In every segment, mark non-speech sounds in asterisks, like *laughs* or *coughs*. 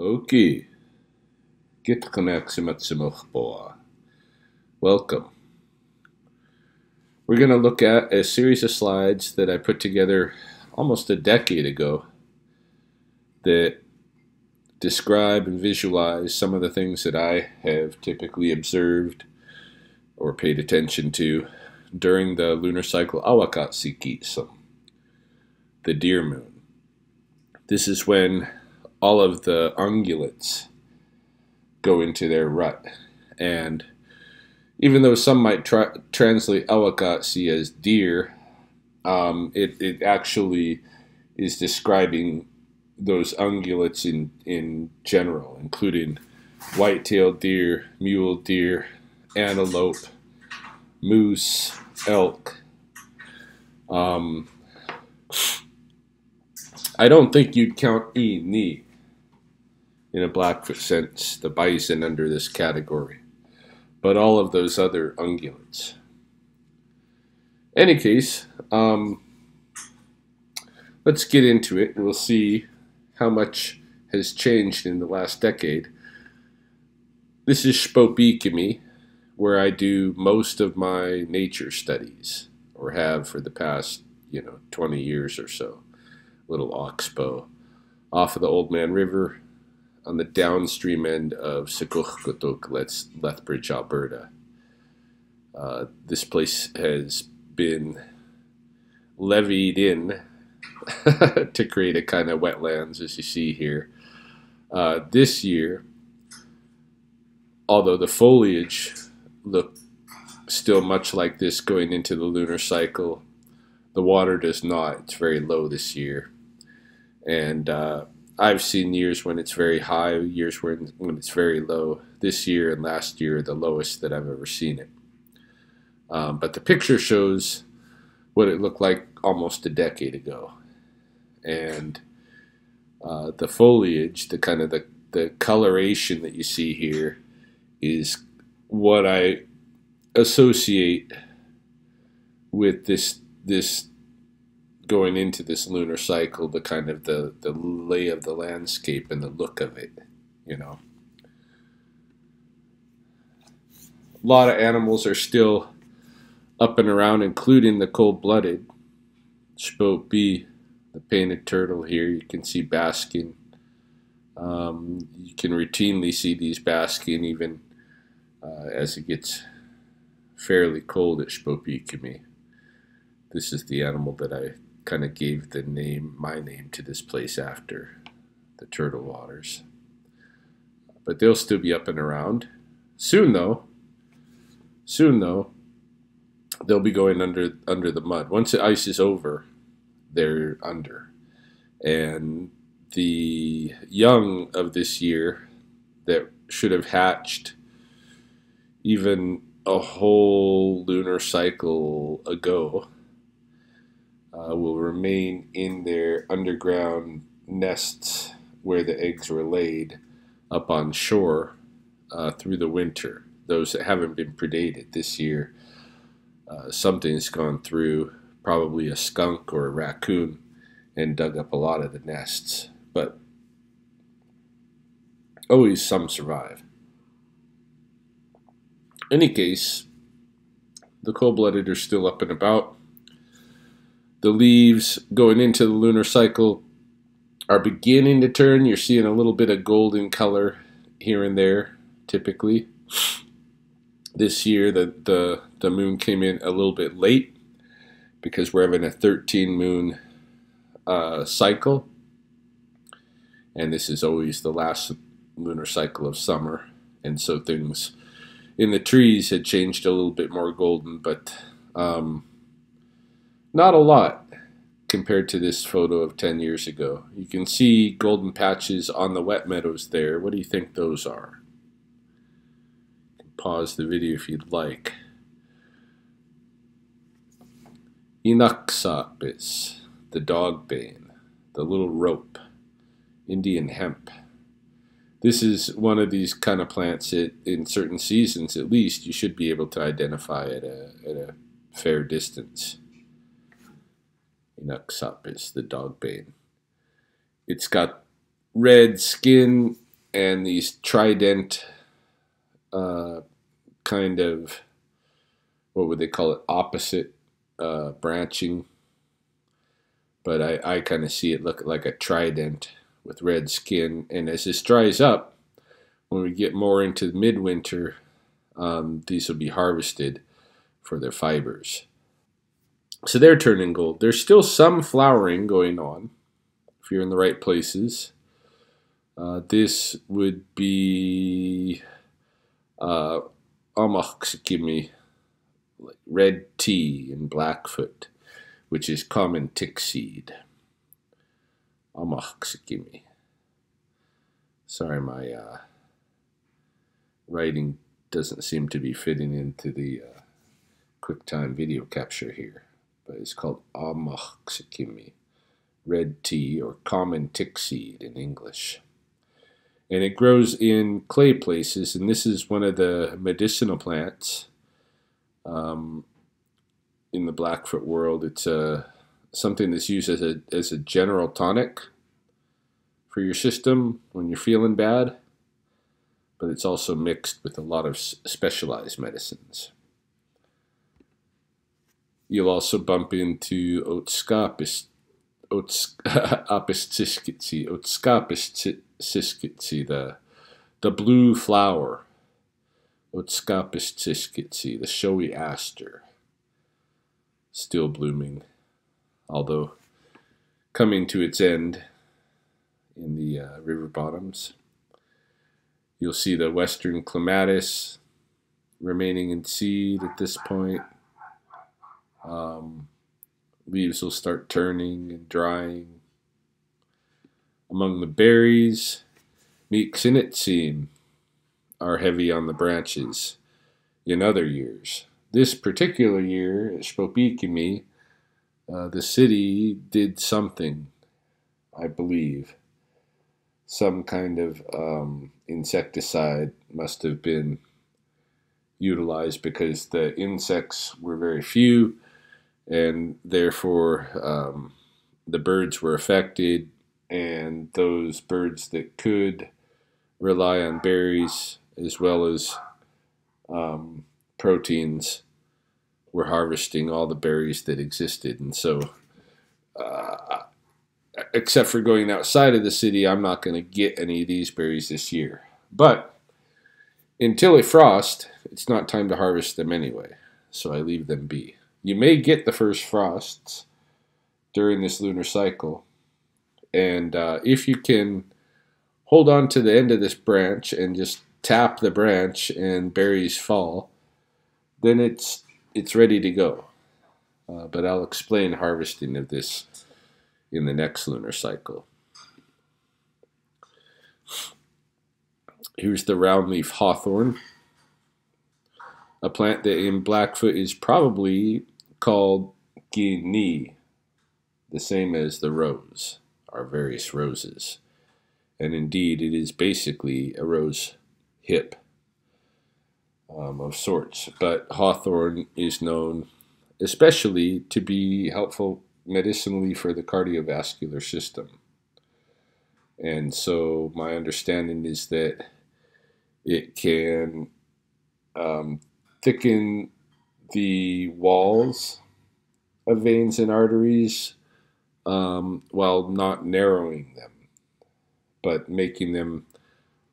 Okay. Gitkanak Welcome. We're going to look at a series of slides that I put together almost a decade ago that describe and visualize some of the things that I have typically observed or paid attention to during the lunar cycle Awakat Sikism, the deer moon. This is when all of the ungulates go into their rut. And even though some might tra- translate Awakatsi as deer, um, it, it actually is describing those ungulates in, in general, including white-tailed deer, mule deer, antelope, moose, elk. Um, I don't think you'd count E knee in a Blackfoot sense, the bison under this category, but all of those other ungulates. Any case, um, let's get into it and we'll see how much has changed in the last decade. This is Spopikimi, where I do most of my nature studies, or have for the past, you know, 20 years or so. Little oxbow off of the Oldman River on the downstream end of Sikuhkutuk, Lethbridge, Alberta. Uh, this place has been levied in *laughs* to create a kind of wetlands, as you see here. Uh, this year, although the foliage looked still much like this going into the lunar cycle, the water does not. It's very low this year. And uh, I've seen years when it's very high, years when, when it's very low. This year and last year, the lowest that I've ever seen it. Um, but the picture shows what it looked like almost a decade ago. And uh, the foliage, the kind of the, the coloration that you see here, is what I associate with this this going into this lunar cycle, the kind of the, the lay of the landscape and the look of it, you know. A lot of animals are still up and around, including the cold-blooded. Spoke B, the painted turtle here. You can see basking. Um, you can routinely see these basking even uh, as it gets fairly cold at Spopikimi. This is the animal that I kind of gave the name, my name, to this place after the Turtle Waters. But they'll still be up and around. Soon, though, soon, though, they'll be going under under the mud. Once the ice is over, they're under. And the young of this year that should have hatched even a whole lunar cycle ago uh, will remain in their underground nests where the eggs were laid up on shore uh, through the winter. Those that haven't been predated this year, uh, something's gone through, probably a skunk or a raccoon, and dug up a lot of the nests. But always some survive. Any case, the cold-blooded are still up and about the leaves going into the lunar cycle are beginning to turn. You're seeing a little bit of golden color here and there, typically. This year, the, the, the moon came in a little bit late because we're having a 13 moon uh, cycle. And this is always the last lunar cycle of summer. And so things in the trees had changed a little bit more golden, but um, not a lot compared to this photo of 10 years ago. You can see golden patches on the wet meadows there. What do you think those are? Pause the video if you'd like. Enoxopis, the dog bane, the little rope, Indian hemp. This is one of these kind of plants that in certain seasons at least you should be able to identify at a, at a fair distance. Inoxopis, the dog bane. It's got red skin and these trident uh, kind of what would they call it? Opposite uh, branching. But I, I kind of see it look like a trident with red skin. And as this dries up when we get more into midwinter um, these will be harvested for their fibers so they're turning gold there's still some flowering going on if you're in the right places uh, this would be uh, Amaxikimi, like red tea in Blackfoot, which is common tick seed. Amaxikimi. Sorry, my uh, writing doesn't seem to be fitting into the uh, QuickTime video capture here, it's called Amaxikimi, red tea or common tick seed in English and it grows in clay places. And this is one of the medicinal plants um, in the Blackfoot world. It's a uh, something that's used as a as a general tonic for your system when you're feeling bad, but it's also mixed with a lot of specialized medicines. You'll also bump into Otskapis, Otskapistiskitsi, *laughs* Otskapistiskitsi, siskitsi, the, the blue flower, Otscapis siskitsi, the showy aster, still blooming, although coming to its end in the uh, river bottoms. You'll see the western clematis remaining in seed at this point. Um, leaves will start turning and drying among the berries, Meeksinitsim are heavy on the branches in other years. This particular year at uh, the city did something, I believe. Some kind of um, insecticide must have been utilized because the insects were very few and therefore um, the birds were affected and those birds that could rely on berries as well as um, proteins were harvesting all the berries that existed. And so, uh, except for going outside of the city, I'm not going to get any of these berries this year. But until a frost, it's not time to harvest them anyway. So I leave them be. You may get the first frosts during this lunar cycle, and uh, if you can hold on to the end of this branch and just tap the branch and berries fall, then it's it's ready to go. Uh, but I'll explain harvesting of this in the next lunar cycle. Here's the roundleaf hawthorn, a plant that in Blackfoot is probably called guinea, the same as the rose are various roses. And indeed, it is basically a rose hip um, of sorts. But hawthorn is known especially to be helpful medicinally for the cardiovascular system. And so, my understanding is that it can um, thicken the walls of veins and arteries um, while not narrowing them, but making them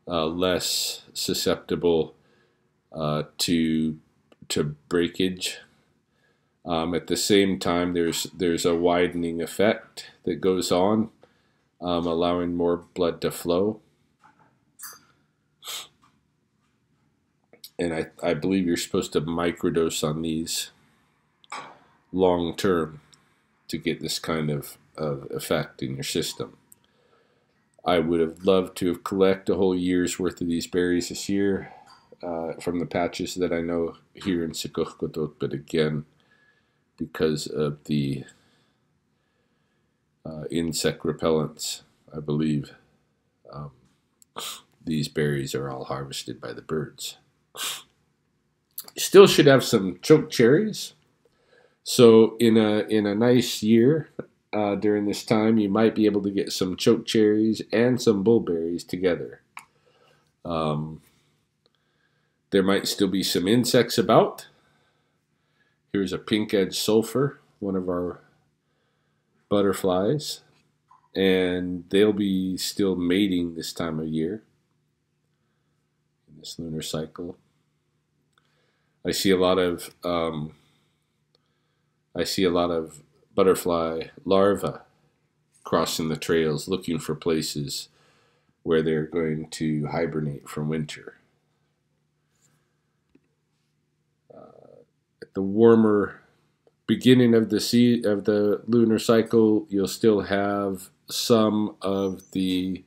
uh, less susceptible uh, to to breakage. Um, at the same time, there's there's a widening effect that goes on, um, allowing more blood to flow. And I, I believe you're supposed to microdose on these long term to get this kind of, of effect in your system. I would have loved to have collect a whole year's worth of these berries this year uh, from the patches that I know here in Sikokkotot, but again, because of the uh, insect repellents, I believe um, these berries are all harvested by the birds. Still should have some choke cherries so in a in a nice year uh, during this time, you might be able to get some choke cherries and some bullberries together. Um, there might still be some insects about. Here's a pink edged sulfur, one of our butterflies, and they'll be still mating this time of year in this lunar cycle. I see a lot of um, I see a lot of butterfly larvae crossing the trails looking for places where they're going to hibernate from winter. Uh, at the warmer beginning of the sea of the lunar cycle, you'll still have some of the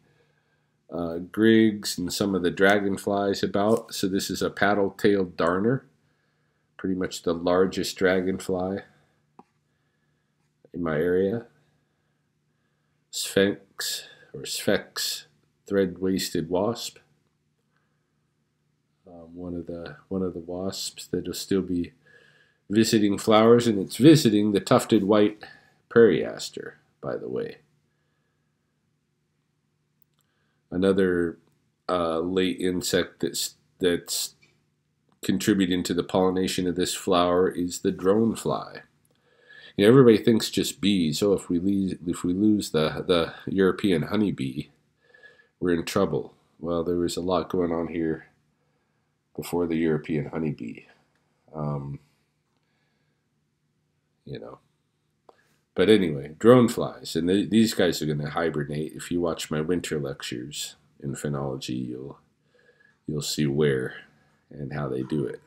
uh, grigs and some of the dragonflies about. So this is a paddle-tailed darner pretty much the largest dragonfly in my area. Sphinx or Sphex thread-waisted wasp. Um, one of the one of the wasps that'll still be visiting flowers, and it's visiting the tufted white prairie aster, by the way. Another uh, late insect that's that's contributing to the pollination of this flower is the drone fly. You know, everybody thinks just bees. Oh, if we lose, if we lose the the European honeybee, we're in trouble. Well, there was a lot going on here before the European honeybee. Um, you know. But anyway, drone flies, and these guys are going to hibernate. If you watch my winter lectures in phenology, you'll you'll see where and how they do it.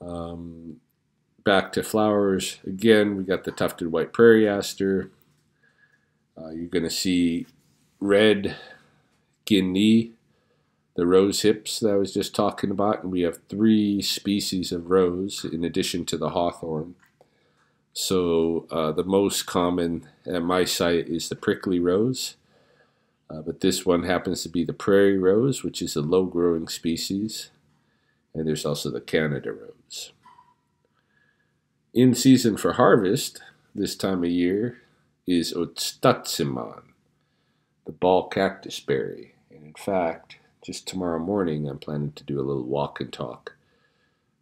Um, back to flowers again. We got the tufted white prairie aster. Uh, you're going to see red guinea, the rose hips that I was just talking about, and we have three species of rose in addition to the hawthorn. So uh, the most common at my site is the prickly rose. Uh, but this one happens to be the prairie rose, which is a low growing species. And there's also the Canada rose. In season for harvest this time of year is Otstotsimon, the ball cactus berry. And in fact, just tomorrow morning, I'm planning to do a little walk and talk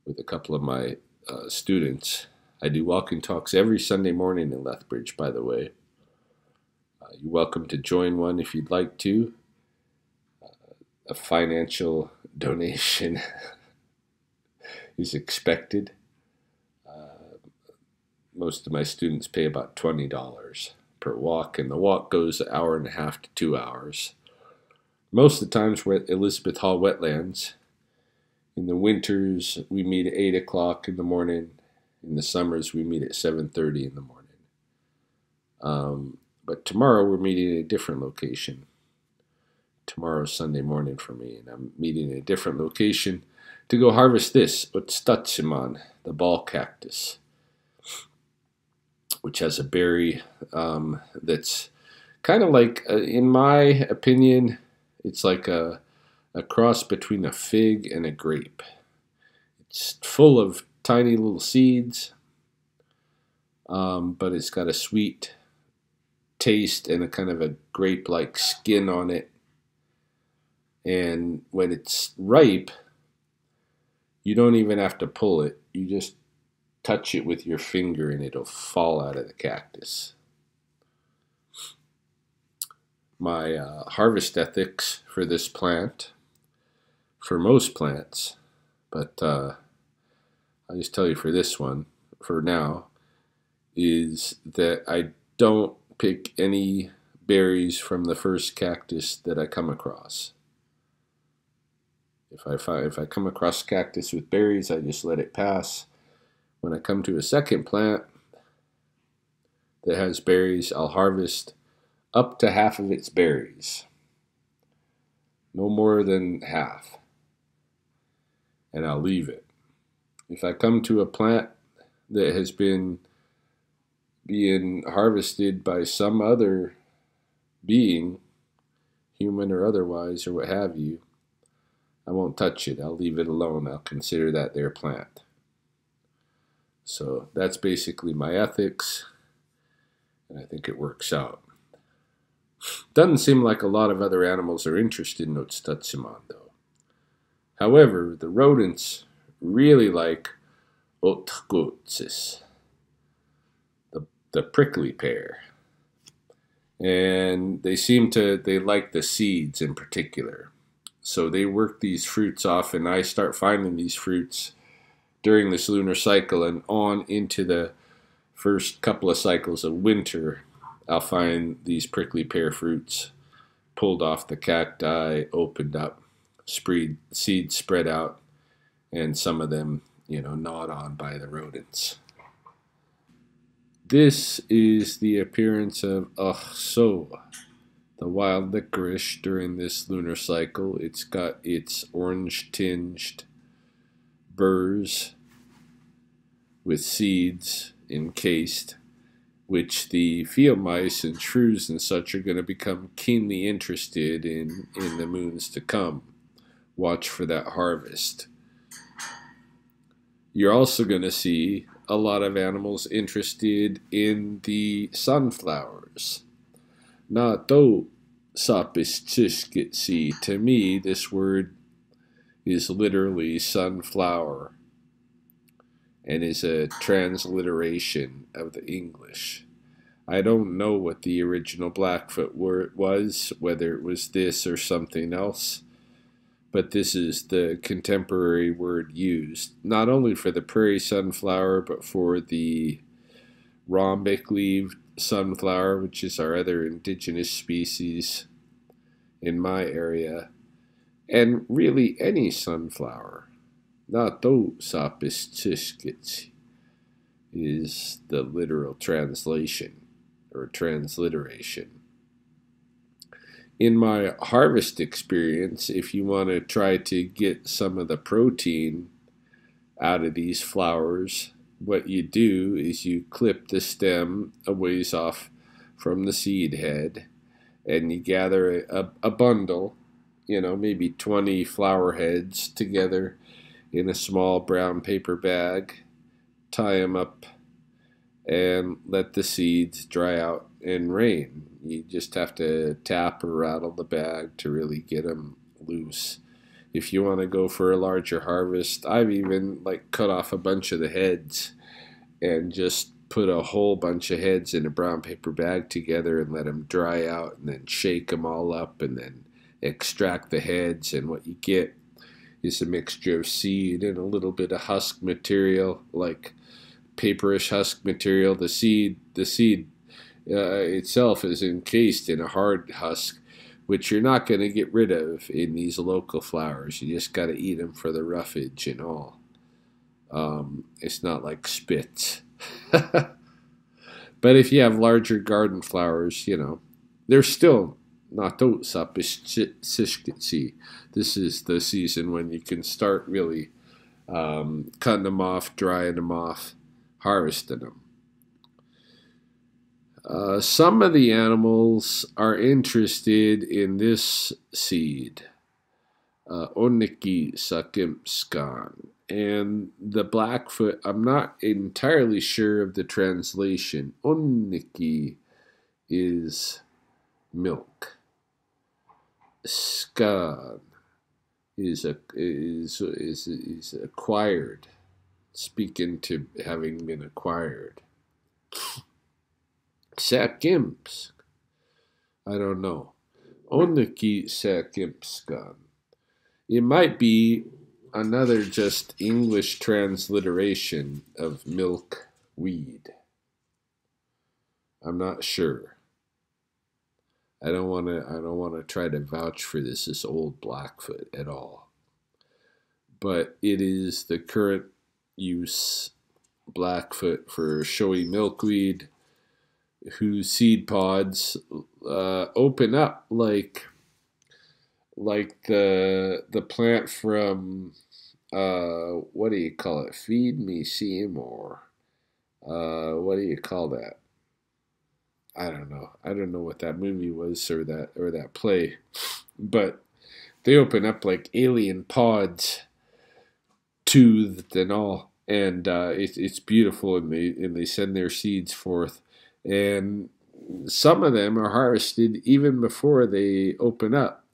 with a couple of my uh, students. I do walk and talks every Sunday morning in Lethbridge, by the way. Uh, you're welcome to join one if you'd like to. Uh, a financial donation *laughs* is expected. Uh, most of my students pay about $20 per walk, and the walk goes an hour and a half to two hours. Most of the times we're at Elizabeth Hall Wetlands. In the winters, we meet at 8 o'clock in the morning. In the summers, we meet at 7.30 in the morning. Um, but tomorrow we're meeting at a different location. Tomorrow's Sunday morning for me, and I'm meeting at a different location to go harvest this Otstotsimon, the ball cactus, which has a berry um, that's kind of like, uh, in my opinion, it's like a, a cross between a fig and a grape. It's full of tiny little seeds, um, but it's got a sweet taste and a kind of a grape like skin on it. And when it's ripe, you don't even have to pull it. You just touch it with your finger and it'll fall out of the cactus. My uh, harvest ethics for this plant, for most plants, but uh, I'll just tell you for this one, for now, is that I don't pick any berries from the first cactus that I come across. If I, find, if I come across cactus with berries, I just let it pass. When I come to a second plant that has berries, I'll harvest up to half of its berries. No more than half. And I'll leave it. If I come to a plant that has been being harvested by some other being, human or otherwise, or what have you, I won't touch it. I'll leave it alone. I'll consider that their plant. So that's basically my ethics, and I think it works out. Doesn't seem like a lot of other animals are interested in Otsutatsuman, though. However, the rodents really like Otakotsis, the, prickly pear. And they seem to, they like the seeds in particular. So they work these fruits off, and I start finding these fruits during this lunar cycle and on into the first couple of cycles of winter. I'll find these prickly pear fruits pulled off the cacti, opened up, spread, seeds spread out, and some of them, you know, gnawed on by the rodents. This is the appearance of Achso, the wild licorice during this lunar cycle. It's got its orange tinged burrs with seeds encased, which the field mice and shrews and such are going to become keenly interested in in the moons to come. Watch for that harvest. You're also going to see a lot of animals interested in the sunflowers. Nato sapistiskitsi. To me, this word is literally sunflower and is a transliteration of the English. I don't know what the original Blackfoot word was, whether it was this or something else, but this is the contemporary word used, not only for the prairie sunflower, but for the rhombic leaved sunflower, which is our other indigenous species in my area, and really any sunflower. Nato sapistiskits is the literal translation or transliteration. In my harvest experience, if you want to try to get some of the protein out of these flowers, what you do is you clip the stem a ways off from the seed head and you gather a, a bundle, you know, maybe 20 flower heads together in a small brown paper bag, tie them up, and let the seeds dry out in rain. You just have to tap or rattle the bag to really get them loose. If you want to go for a larger harvest, I've even like cut off a bunch of the heads and just put a whole bunch of heads in a brown paper bag together and let them dry out and then shake them all up and then extract the heads and what you get is a mixture of seed and a little bit of husk material, like paperish husk material. The seed, the seed itself is encased in a hard husk, which you're not going to get rid of in these local flowers. You just got to eat them for the roughage and all. Um, it's not like spits. *laughs* but if you have larger garden flowers, you know, they're still not Natosapishitsi. This is the season when you can start really um, cutting them off, drying them off, harvesting them. Uh, some of the animals are interested in this seed, uh, Oniki sakimskan. And the Blackfoot, I'm not entirely sure of the translation. Oniki is milk. Skan is a, is is is acquired. Speaking to having been acquired. Sakimps. I don't know. Oniki Sakimpskan. It might be another just English transliteration of milk weed. I'm not sure. I don't want to. I don't want to try to vouch for this this old Blackfoot at all. But it is the current use Blackfoot for showy milkweed, whose seed pods uh, open up like like the the plant from uh, what do you call it? Feed me Seymour. Uh, what do you call that? I don't know. I don't know what that movie was or that or that play, but they open up like alien pods, toothed and all, and uh, it's it's beautiful. And they and they send their seeds forth, and some of them are harvested even before they open up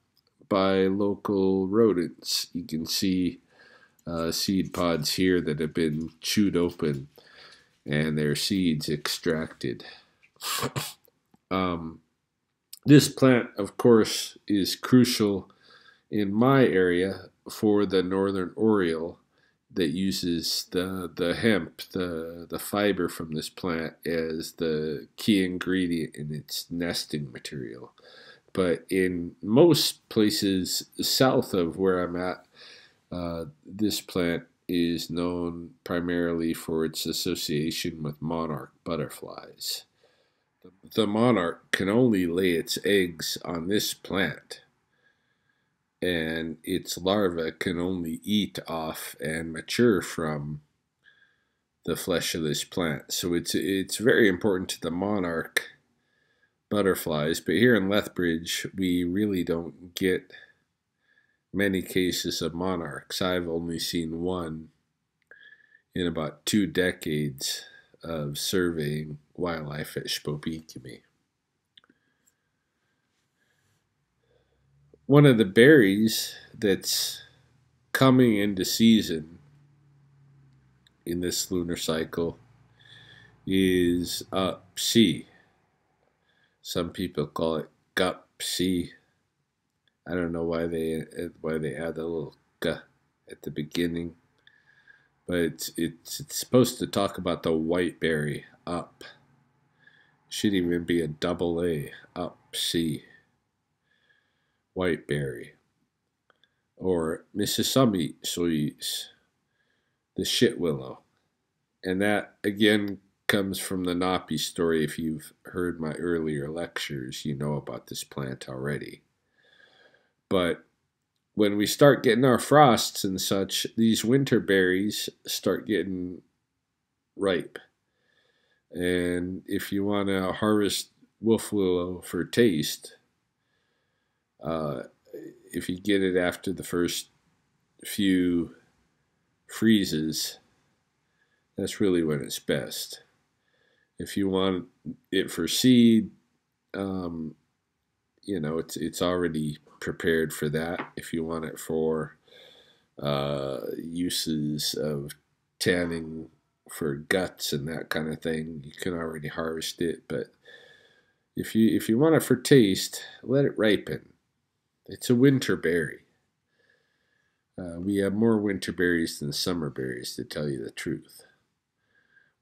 by local rodents. You can see uh, seed pods here that have been chewed open and their seeds extracted. *coughs* um, this plant, of course, is crucial in my area for the northern oriole that uses the the hemp, the the fiber from this plant as the key ingredient in its nesting material. But in most places south of where I'm at, uh, this plant is known primarily for its association with monarch butterflies. The monarch can only lay its eggs on this plant and its larva can only eat off and mature from the flesh of this plant. So it's it's very important to the monarch butterflies. But here in Lethbridge, we really don't get many cases of monarchs. I've only seen one in about two decades of surveying wildlife at Shpopikimi. One of the berries that's coming into season in this lunar cycle is uh, up C. Some people call it gup C. I don't know why they why they add a little g at the beginning, but it's it's, it's supposed to talk about the white berry up. Should even be a double A up C whiteberry, or Mississippi sweets, the shit willow. And that again comes from the Napi story. If you've heard my earlier lectures, you know about this plant already. But when we start getting our frosts and such, these winter berries start getting ripe. And if you want to harvest wolf willow for taste, uh, if you get it after the first few freezes, that's really when it's best. If you want it for seed, um, you know it's it's already prepared for that. If you want it for uh, uses of tanning for guts and that kind of thing, you can already harvest it. But if you if you want it for taste, let it ripen. It's a winter berry. Uh, we have more winter berries than summer berries, to tell you the truth.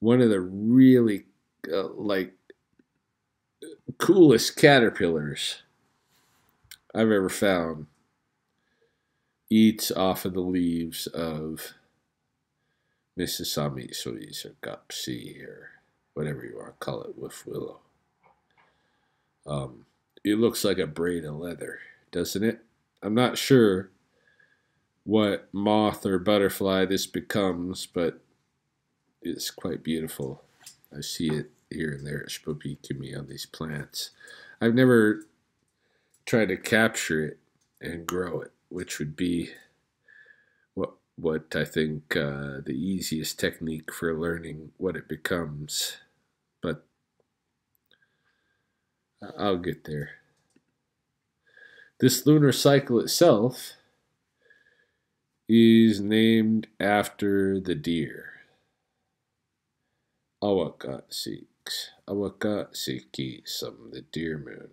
One of the really uh, like coolest caterpillars I've ever found eats off of the leaves of Mississippi sweets or Gupsy or whatever you want to call it with willow. Um, it looks like a braid of leather doesn't it? I'm not sure what moth or butterfly this becomes, but it's quite beautiful. I see it here and there at me on these plants. I've never tried to capture it and grow it, which would be what what I think uh, the easiest technique for learning what it becomes. But I'll get there. This lunar cycle itself is named after the deer. Sikhs. Awakat Sikhism, the deer moon.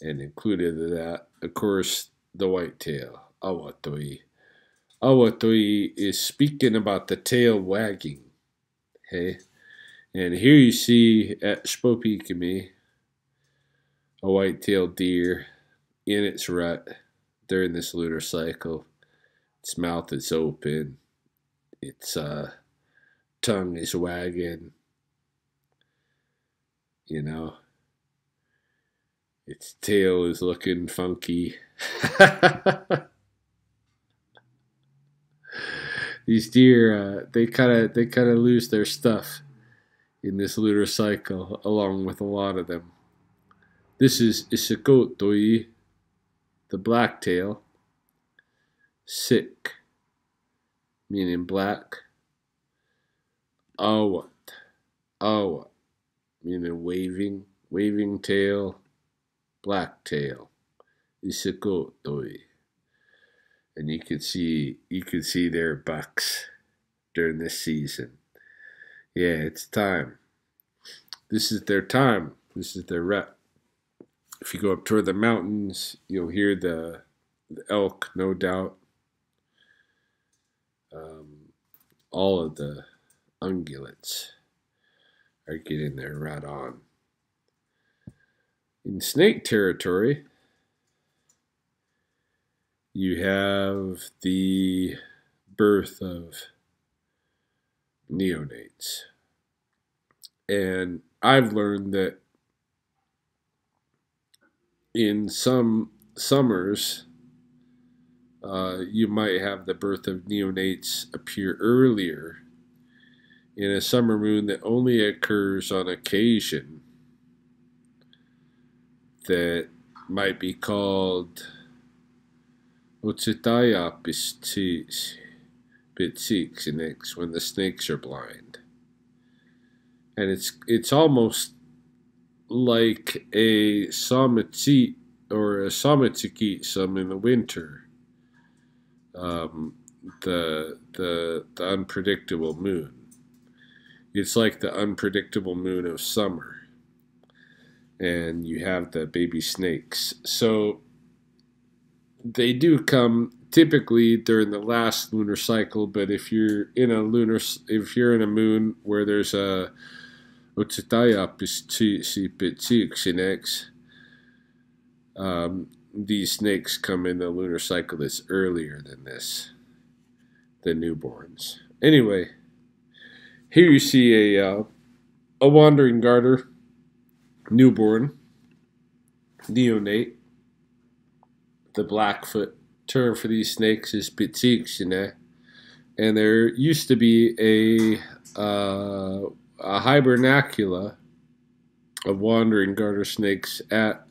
And included in that, of course, the white tail, Awatoi. Awatoi is speaking about the tail wagging. Hey? And here you see at Shpopikimi a white-tailed deer in its rut during this lunar cycle. Its mouth is open, its uh, tongue is wagging, you know, its tail is looking funky. *laughs* These deer, uh, they kind of they kind of lose their stuff in this lunar cycle, along with a lot of them. This is Isikotoi the blacktail, sick, meaning black, awat, awat, meaning waving, waving tail, black tail, isikotoi. And you could see you could see their bucks during this season. Yeah, it's time. This is their time. This is their rep. If you go up toward the mountains, you'll hear the, the elk, no doubt. Um, all of the ungulates are getting there right on. In snake territory, you have the birth of neonates. And I've learned that in some summers, uh, you might have the birth of neonates appear earlier in a summer moon that only occurs on occasion that might be called Otsitaya Bitsix when the snakes are blind. And it's it's almost like a samatsi or a samatiki some in the winter. Um, the the the unpredictable moon. It's like the unpredictable moon of summer. And you have the baby snakes. So they do come typically during the last lunar cycle, but if you're in a lunar if you're in a moon where there's a um, these snakes come in the lunar cycle that's earlier than this, the newborns. Anyway, here you see a uh, a wandering garter, newborn, neonate. The Blackfoot term for these snakes is Pitsixine, and there used to be a uh, a hibernacula of wandering garter snakes at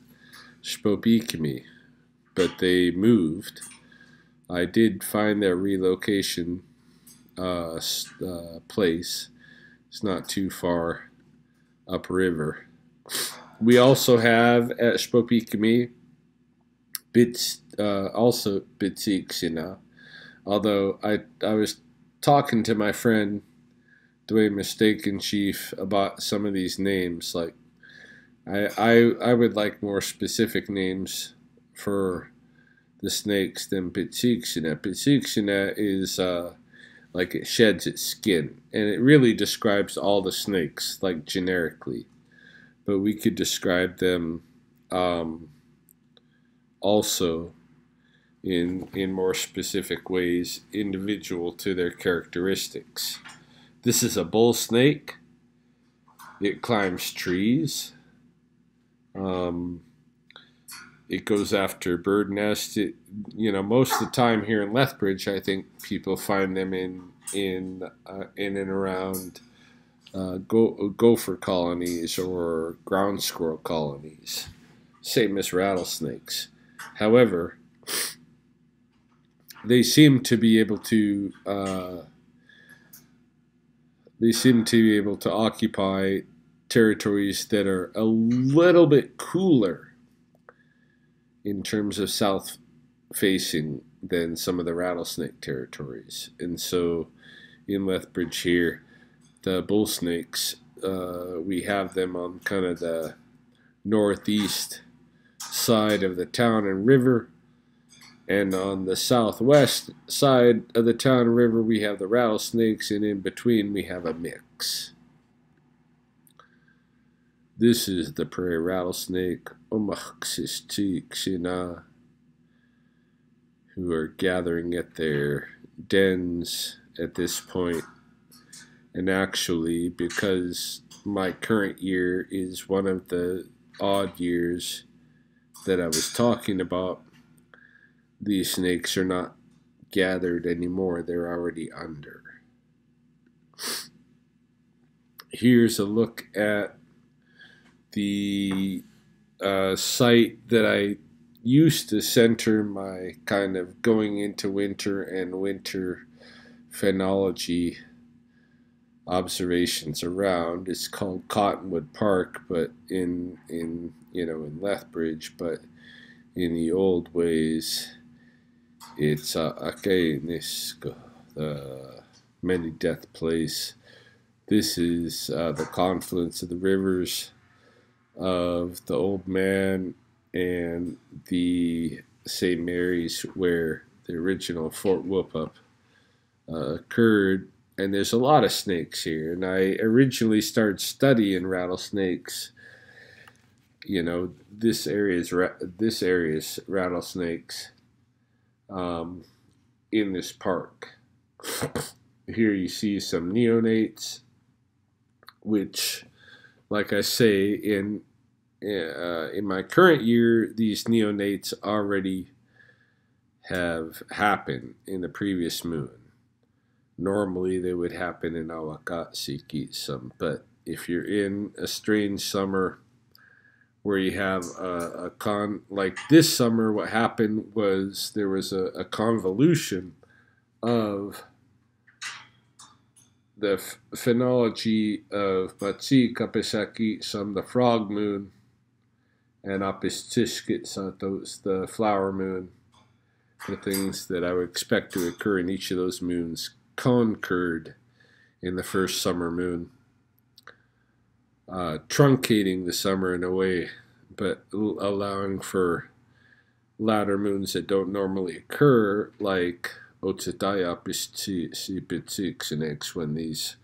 Spopikimi, but they moved. I did find their relocation uh, uh, place it's not too far upriver. We also have at Spopikami bits, uh, also Bitsixina. Although I, I was talking to my friend Duane Mistaken Chief about some of these names. Like, I, I, I would like more specific names for the snakes than Bitsixina. Bitsixina is uh, like it sheds its skin. And it really describes all the snakes, like generically. But we could describe them um, also in, in more specific ways, individual to their characteristics. This is a bull snake. It climbs trees. Um, it goes after bird nests. It, you know, most of the time here in Lethbridge, I think people find them in in uh, in and around uh, go, gopher colonies or ground squirrel colonies, same as rattlesnakes. However, they seem to be able to uh, they seem to be able to occupy territories that are a little bit cooler in terms of south facing than some of the rattlesnake territories. And so in Lethbridge here, the bull snakes, uh, we have them on kind of the northeast side of the town and river. And on the southwest side of the town river, we have the rattlesnakes, and in between, we have a mix. This is the prairie rattlesnake, Omaxis who are gathering at their dens at this point. And actually, because my current year is one of the odd years that I was talking about, these snakes are not gathered anymore, they're already under. Here's a look at the uh, site that I used to center my kind of going into winter and winter phenology observations around. It's called Cottonwood Park, but in in you know in Lethbridge, but in the old ways, it's uh, Akenisko, the many death place. This is uh, the confluence of the rivers of the Oldman and the St. Mary's, where the original Fort Whoop-Up uh, occurred. And there's a lot of snakes here. And I originally started studying rattlesnakes. You know, this area is this area is rattlesnakes um, in this park. Here you see some neonates, which, like I say, in uh, in my current year, these neonates already have happened in the previous moon. Normally, they would happen in Awakaasiki'somm, but if you're in a strange summer where you have a, a, con like this summer, what happened was there was a, a convolution of the phenology of Matsi Kapesaki, some the frog moon, and Apistishkit Santos, the flower moon, the things that I would expect to occur in each of those moons concurred in the first summer moon uh, truncating the summer in a way, but allowing for latter moons that don't normally occur, like Otsutaya snakes when these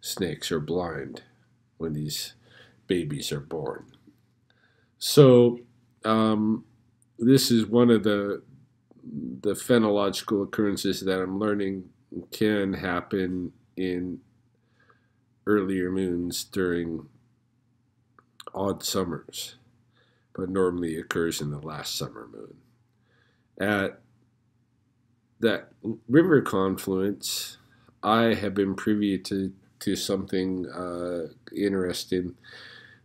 snakes are blind, when these babies are born. So, um, this is one of the the phenological occurrences that I'm learning can happen in earlier moons during odd summers, but normally occurs in the last summer moon. At that river confluence, I have been privy to, to something uh, interesting.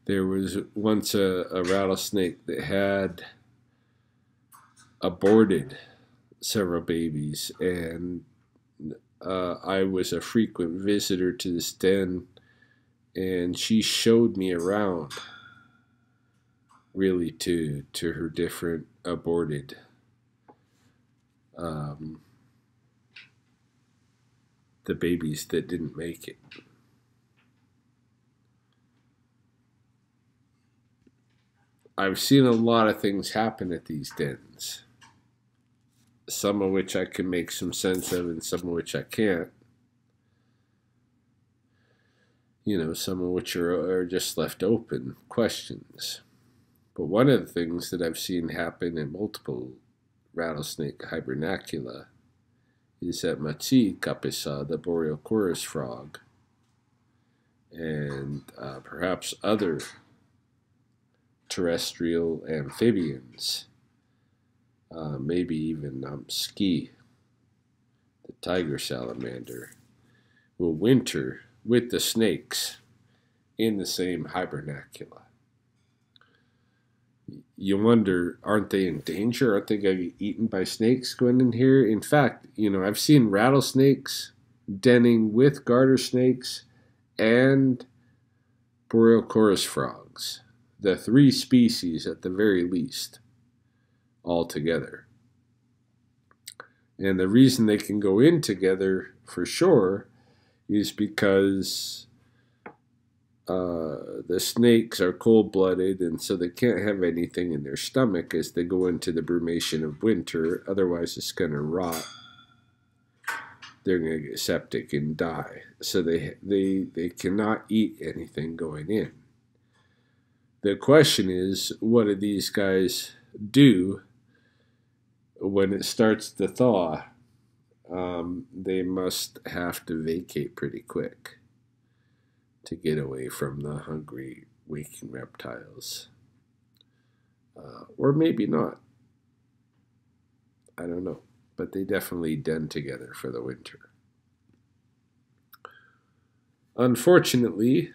There was once a, a rattlesnake that had aborted several babies, and uh, I was a frequent visitor to this den, and she showed me around really to to her different aborted um, the babies that didn't make it. I've seen a lot of things happen at these dens, some of which I can make some sense of, and some of which I can't. You know, some of which are, are just left open questions. But one of the things that I've seen happen in multiple rattlesnake hibernacula is that Mati kapisa, the boreal chorus frog, and uh, perhaps other terrestrial amphibians, uh, maybe even um, ski, the tiger salamander, will winter with the snakes in the same hibernacula you wonder, aren't they in danger? Aren't they going to be eaten by snakes going in here? In fact, you know, I've seen rattlesnakes denning with garter snakes and boreal chorus frogs, the three species at the very least, all together. And the reason they can go in together for sure is because uh, the snakes are cold blooded, and so they can't have anything in their stomach as they go into the brumation of winter. Otherwise, it's going to rot. They're going to get septic and die. So they, they, they cannot eat anything going in. The question is what do these guys do when it starts to thaw? Um, they must have to vacate pretty quick to get away from the hungry waking reptiles. Uh, or maybe not. I don't know. But they definitely den together for the winter. Unfortunately,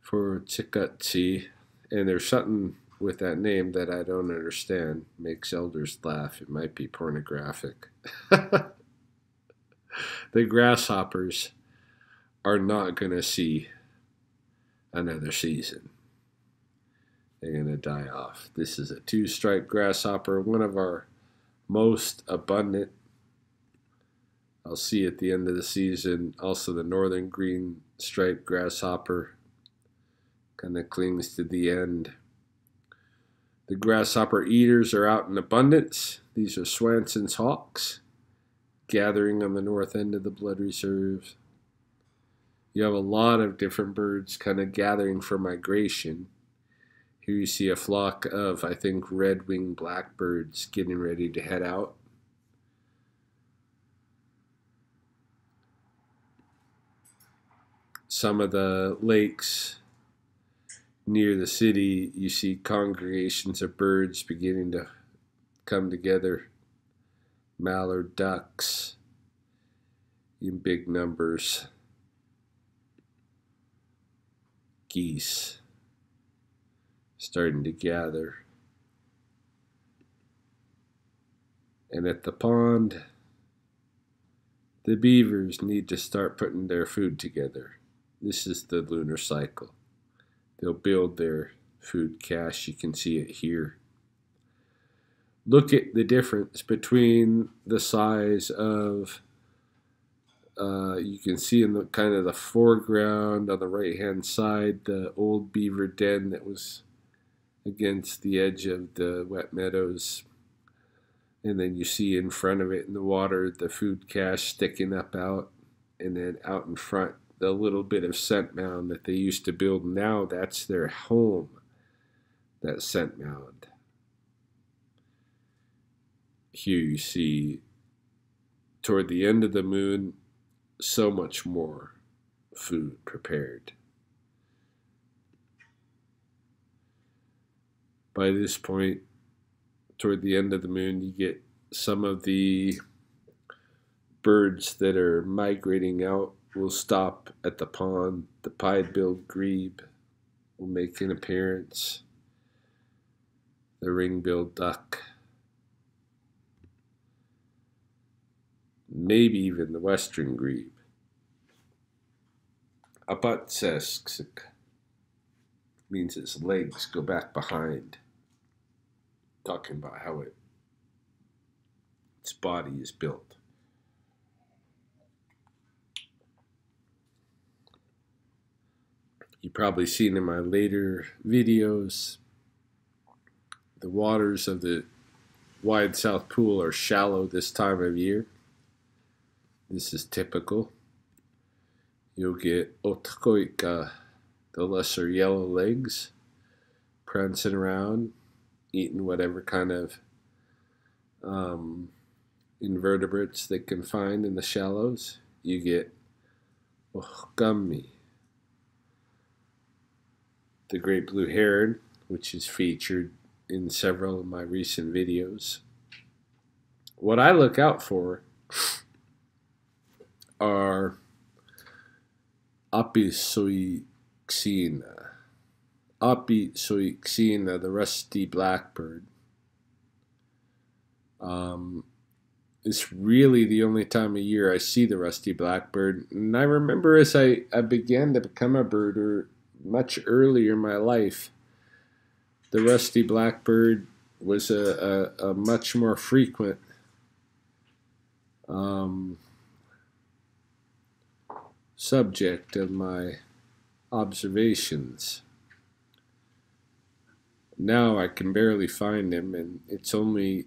for Chikatsi, and there's something with that name that I don't understand, makes elders laugh. It might be pornographic. *laughs* the grasshoppers are not going to see another season. They're going to die off. This is a two striped grasshopper, one of our most abundant. I'll see at the end of the season also the northern green striped grasshopper kind of clings to the end. The grasshopper eaters are out in abundance. These are Swainson's hawks gathering on the north end of the blood reserve. You have a lot of different birds kind of gathering for migration. Here you see a flock of, I think, red winged blackbirds getting ready to head out. Some of the lakes near the city, you see congregations of birds beginning to come together. Mallard ducks in big numbers. Geese starting to gather. And at the pond, the beavers need to start putting their food together. This is the lunar cycle. They'll build their food cache. You can see it here. Look at the difference between the size of, uh, you can see in the kind of the foreground on the right hand side, the old beaver den that was against the edge of the wet meadows. And then you see in front of it in the water the food cache sticking up out. And then out in front, the little bit of scent mound that they used to build. Now that's their home, that scent mound. Here you see, toward the end of the moon, so much more food prepared. By this point, toward the end of the moon, you get some of the birds that are migrating out will stop at the pond. The pied-billed grebe will make an appearance. The ring-billed duck. Maybe even the western grebe. Apatsesk means its legs go back behind. Talking about how it its body is built. You've probably seen in my later videos, the waters of the wide South Pool are shallow this time of year. This is typical. You'll get Otakoika, the lesser yellow legs, prancing around, eating whatever kind of um, invertebrates they can find in the shallows. You get Ohkami, the great blue heron, which is featured in several of my recent videos. What I look out for are Apisoixina. Apisoixina, the rusty blackbird. Um, it's really the only time of year I see the rusty blackbird. And I remember as I, I began to become a birder much earlier in my life, the rusty blackbird was a, a, a much more frequent um, subject of my observations. Now I can barely find him, and it's only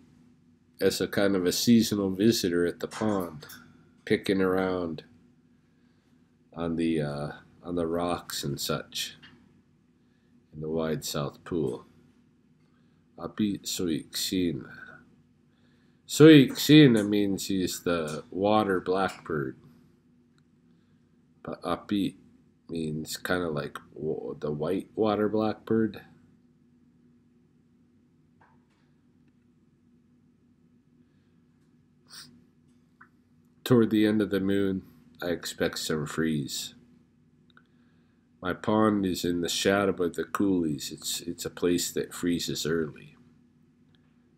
as a kind of a seasonal visitor at the pond, picking around on the uh, on the rocks and such in the wide South Pool. Api Soixina. Soixina means he's the water blackbird. But Api means kind of like the white water blackbird. Toward the end of the moon, I expect some freeze. My pond is in the shadow of the coulees. It's, it's a place that freezes early.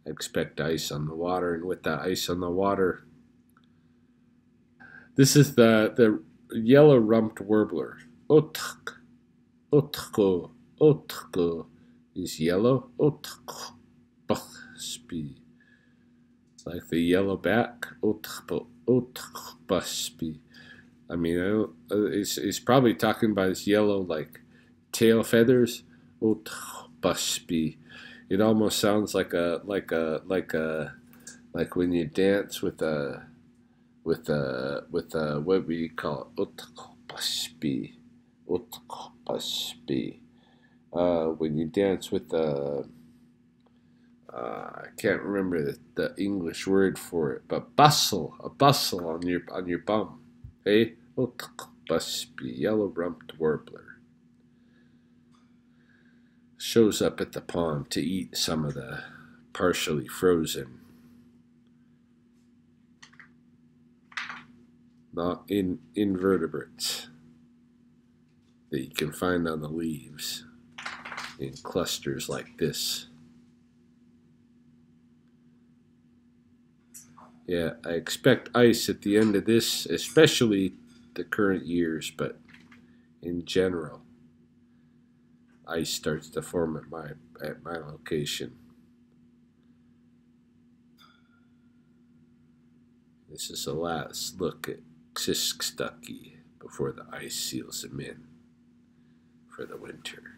I expect ice on the water, and with that ice on the water, this is the, the yellow rumped warbler. Otuk, otko, otko is yellow. Otuk, busby. Like the yellow back. Otuk, otuk, busby. I mean, uh, it's, it's probably talking about his yellow, like, tail feathers. Otuk, busby. It almost sounds like a, like a, like a, like when you dance with a, with a with a what we call utkopaspi, utkopaspi. Uh, when you dance with a, uh, I can't remember the, the English word for it, but bustle, a bustle on your on your bum. Hey, utkopaspi, yellow rumped warbler. Shows up at the pond to eat some of the partially frozen not in invertebrates that you can find on the leaves in clusters like this. Yeah, I expect ice at the end of this, especially the current years, but in general, ice starts to form at my at my location. This is the last look at Xiskstucky before the ice seals them in for the winter.